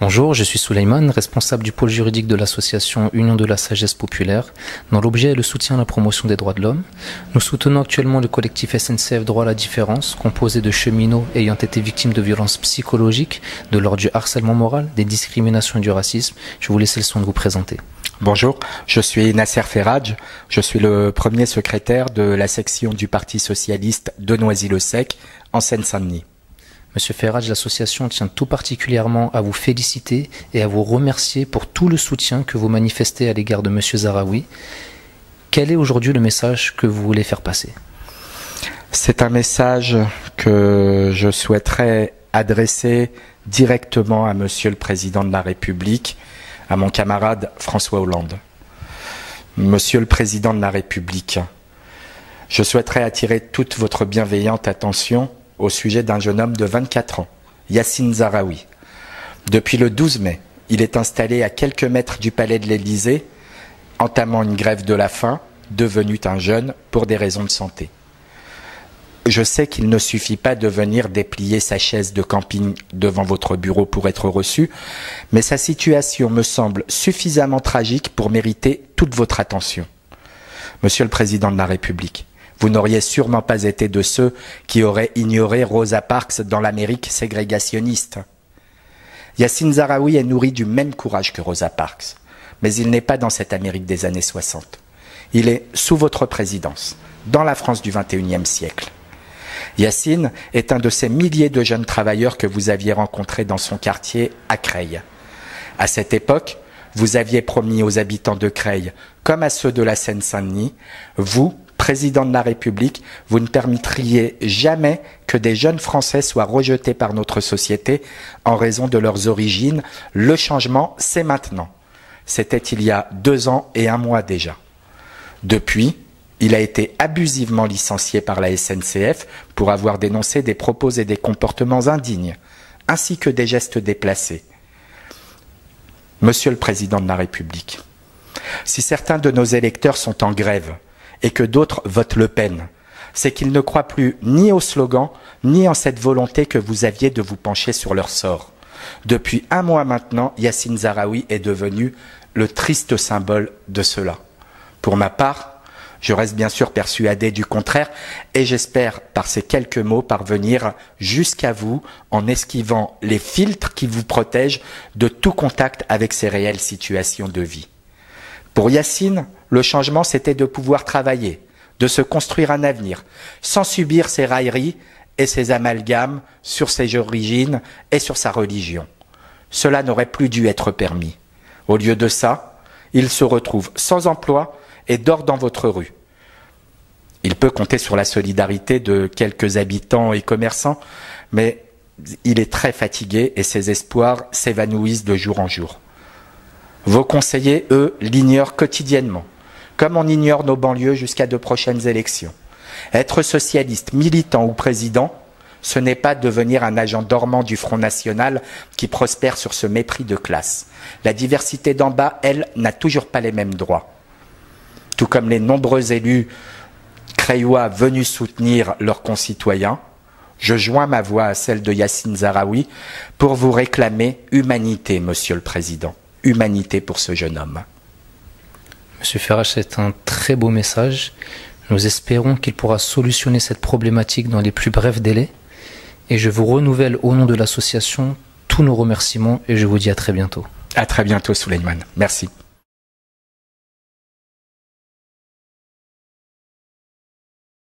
Bonjour, je suis Souleyman, responsable du pôle juridique de l'association Union de la Sagesse Populaire, dont l'objet est le soutien à la promotion des droits de l'homme. Nous soutenons actuellement le collectif SNCF Droit à la Différence, composé de cheminots ayant été victimes de violences psychologiques, de l'ordre du harcèlement moral, des discriminations et du racisme. Je vous laisse le soin de vous présenter. Bonjour, je suis Nasser Ferraj, je suis le premier secrétaire de la section du Parti Socialiste de Noisy-le-Sec en Seine-Saint-Denis. Monsieur Ferrage, l'association tient tout particulièrement à vous féliciter et à vous remercier pour tout le soutien que vous manifestez à l'égard de Monsieur Zaraoui. Quel est aujourd'hui le message que vous voulez faire passer? C'est un message que je souhaiterais adresser directement à Monsieur le Président de la République, à mon camarade François Hollande. Monsieur le Président de la République, je souhaiterais attirer toute votre bienveillante attention au sujet d'un jeune homme de 24 ans, Yassine Zaraoui. Depuis le 12 mai, il est installé à quelques mètres du palais de l'Élysée, entamant une grève de la faim, devenu un jeune pour des raisons de santé. Je sais qu'il ne suffit pas de venir déplier sa chaise de camping devant votre bureau pour être reçu, mais sa situation me semble suffisamment tragique pour mériter toute votre attention. Monsieur le Président de la République, vous n'auriez sûrement pas été de ceux qui auraient ignoré Rosa Parks dans l'Amérique ségrégationniste. Yassine Zaraoui est nourri du même courage que Rosa Parks, mais il n'est pas dans cette Amérique des années 60. Il est sous votre présidence, dans la France du XXIe siècle. Yassine est un de ces milliers de jeunes travailleurs que vous aviez rencontrés dans son quartier à Creil. À cette époque, vous aviez promis aux habitants de Creil, comme à ceux de la Seine-Saint-Denis, vous, président de la République, vous ne permettriez jamais que des jeunes Français soient rejetés par notre société en raison de leurs origines. Le changement, c'est maintenant. C'était il y a deux ans et un mois déjà. Depuis, il a été abusivement licencié par la SNCF pour avoir dénoncé des propos et des comportements indignes, ainsi que des gestes déplacés. Monsieur le Président de la République, si certains de nos électeurs sont en grève, et que d'autres votent Le Pen. C'est qu'ils ne croient plus ni au slogan, ni en cette volonté que vous aviez de vous pencher sur leur sort. Depuis un mois maintenant, Yassine Zaraoui est devenu le triste symbole de cela. Pour ma part, je reste bien sûr persuadé du contraire et j'espère par ces quelques mots parvenir jusqu'à vous en esquivant les filtres qui vous protègent de tout contact avec ces réelles situations de vie. Pour Yacine, le changement, c'était de pouvoir travailler, de se construire un avenir, sans subir ses railleries et ses amalgames sur ses origines et sur sa religion. Cela n'aurait plus dû être permis. Au lieu de ça, il se retrouve sans emploi et dort dans votre rue. Il peut compter sur la solidarité de quelques habitants et commerçants, mais il est très fatigué et ses espoirs s'évanouissent de jour en jour. Vos conseillers, eux, l'ignorent quotidiennement, comme on ignore nos banlieues jusqu'à de prochaines élections. Être socialiste, militant ou président, ce n'est pas devenir un agent dormant du Front National qui prospère sur ce mépris de classe. La diversité d'en bas, elle, n'a toujours pas les mêmes droits. Tout comme les nombreux élus crayois venus soutenir leurs concitoyens, je joins ma voix à celle de Yassine Zaraoui pour vous réclamer humanité, Monsieur le Président humanité pour ce jeune homme. Monsieur Ferrach, c'est un très beau message. Nous espérons qu'il pourra solutionner cette problématique dans les plus brefs délais. Et je vous renouvelle au nom de l'association tous nos remerciements et je vous dis à très bientôt. À très bientôt, Souleyman. Merci.